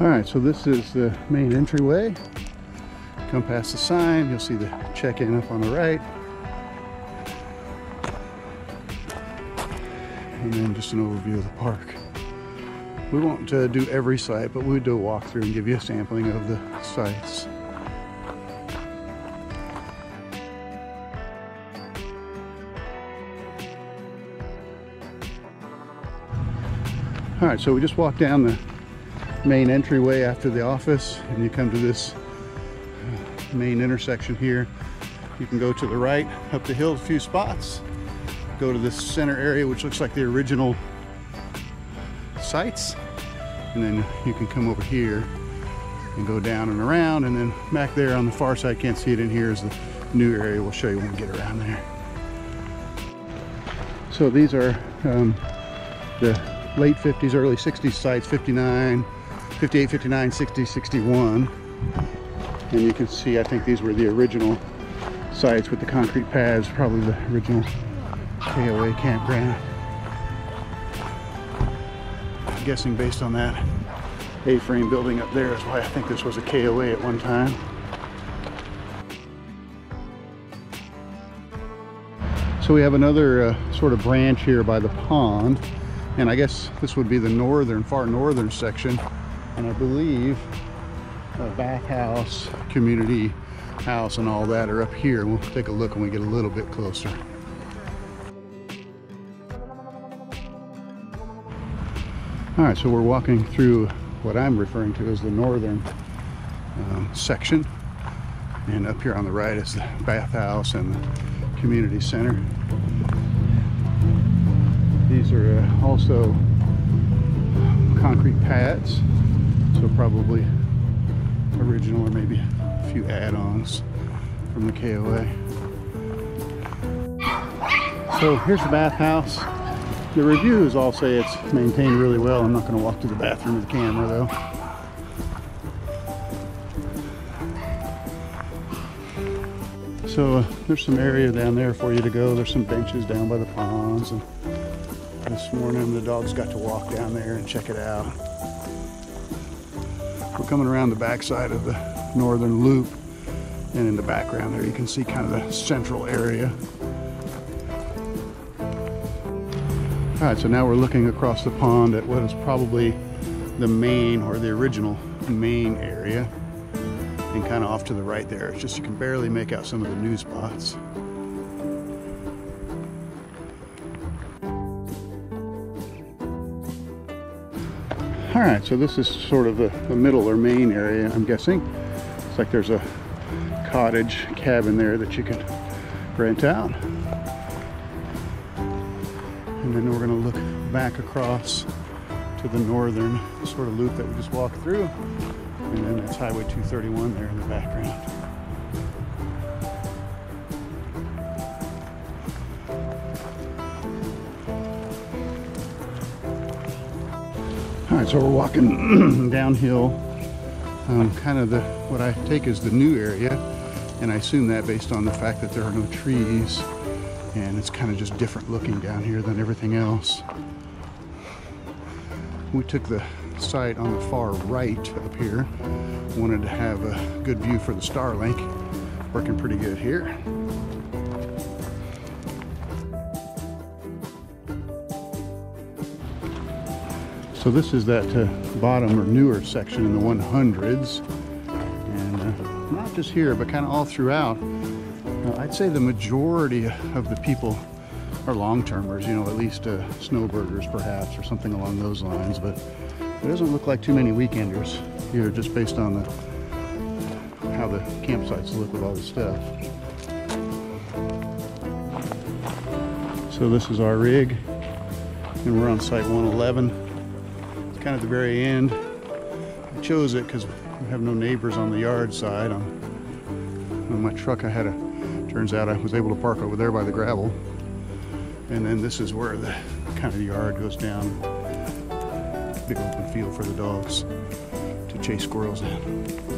All right, so this is the main entryway. Come past the sign, you'll see the check-in up on the right. And then just an overview of the park. We won't uh, do every site, but we'll do a walkthrough and give you a sampling of the sites. All right, so we just walked down the main entryway after the office and you come to this main intersection here. You can go to the right, up the hill a few spots, go to this center area which looks like the original sites and then you can come over here and go down and around and then back there on the far side, can't see it in here, is the new area. We'll show you when we get around there. So these are um, the late 50s, early 60s sites, 59, 58, 59, 60, 61. And you can see, I think these were the original sites with the concrete pads, probably the original KOA campground. I'm guessing based on that A-frame building up there is why I think this was a KOA at one time. So we have another uh, sort of branch here by the pond and I guess this would be the northern, far northern section. And I believe a bathhouse, community house and all that are up here. We'll take a look when we get a little bit closer. All right, so we're walking through what I'm referring to as the northern um, section. And up here on the right is the bathhouse and the community center. These are uh, also concrete pads, so probably original or maybe a few add-ons from the KOA. So here's the bathhouse. The reviews all say it's maintained really well. I'm not going to walk to the bathroom with the camera though. So uh, there's some area down there for you to go. There's some benches down by the ponds and this morning. The dogs got to walk down there and check it out. We're coming around the backside of the northern loop and in the background there you can see kind of the central area. All right, so now we're looking across the pond at what is probably the main or the original main area and kind of off to the right there. It's just you can barely make out some of the new spots. All right, so this is sort of the, the middle or main area, I'm guessing. It's like there's a cottage cabin there that you can rent out. And then we're gonna look back across to the northern sort of loop that we just walked through. And then that's Highway 231 there in the background. So we're walking downhill, um, kind of the what I take as the new area, and I assume that based on the fact that there are no trees, and it's kind of just different looking down here than everything else. We took the site on the far right up here. Wanted to have a good view for the Starlink. Working pretty good here. So this is that uh, bottom or newer section in the 100s. And uh, not just here, but kind of all throughout. Uh, I'd say the majority of the people are long-termers, you know, at least uh, snowbirders perhaps, or something along those lines. But it doesn't look like too many weekenders here, just based on the how the campsites look with all the stuff. So this is our rig, and we're on site 111 kind of the very end. I chose it because we have no neighbors on the yard side. On, on my truck I had a, turns out I was able to park over there by the gravel. And then this is where the kind of yard goes down. Big open field for the dogs to chase squirrels in.